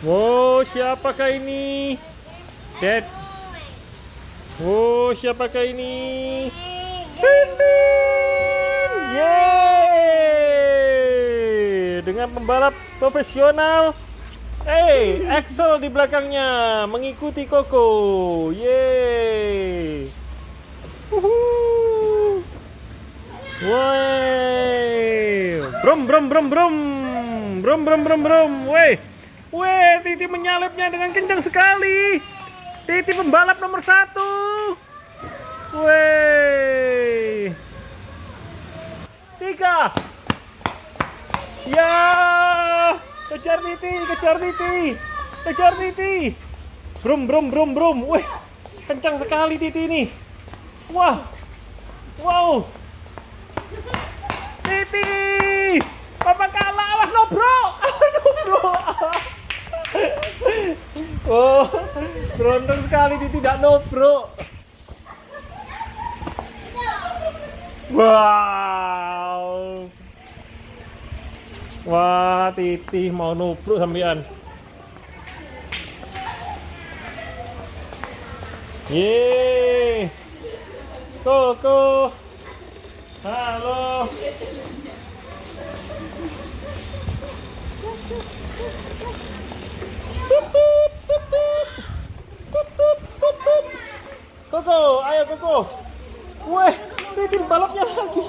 Wow, siapakah ini? Dad. Wow, siapakah ini? Tintin! Yeay! Dengan pembalap profesional. Hey, Axel di belakangnya mengikuti Koko. Yeay! Uhuh. Woi. Brum brum brum brum. Brum brum brum brum. Woi. Weh, Titi menyalipnya dengan kencang sekali. Titi pembalap nomor satu. Weh. Tiga. Ya. Kejar Titi, kejar Titi. Kejar Titi. Brum brum brum brum. Weh. Kencang sekali Titi ini. Wah. Wow. Titi. Beruntung sekali Titi tidak nobro. Wow. Wah, Titi mau nobro sampean. Yeay. Koko. Halo. Tutut, Koko, ayo Koko. Weh, Titi balapnya lagi.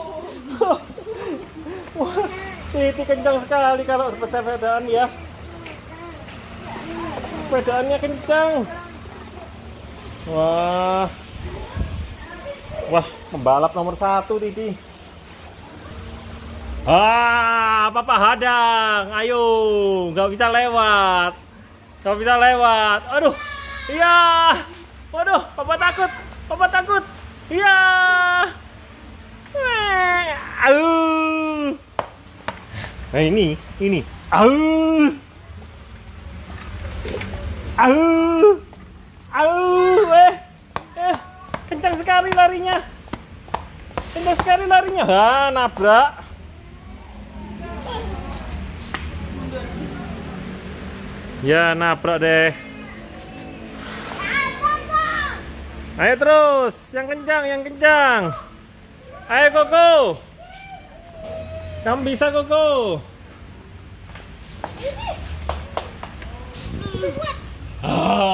Wah, Titi kencang sekali kalau sepedaan ya. Sepedaannya kencang. Wah. Wah, pembalap nomor satu Titi. Ah, Papa hadang. Ayo, nggak bisa lewat. Nggak bisa lewat. Aduh, iya. Waduh, Papa takut. Papa takut. Iya. Eh, Aduh. Nah ini, ini. Aduh. Aduh. Aduh, eh. Eh, kencang sekali larinya. Kencang sekali larinya. Ha, nabrak. Ya, nabrak deh. Ayo terus, yang kencang, yang kencang. Ayo Koko. Kamu bisa Koko. Ah.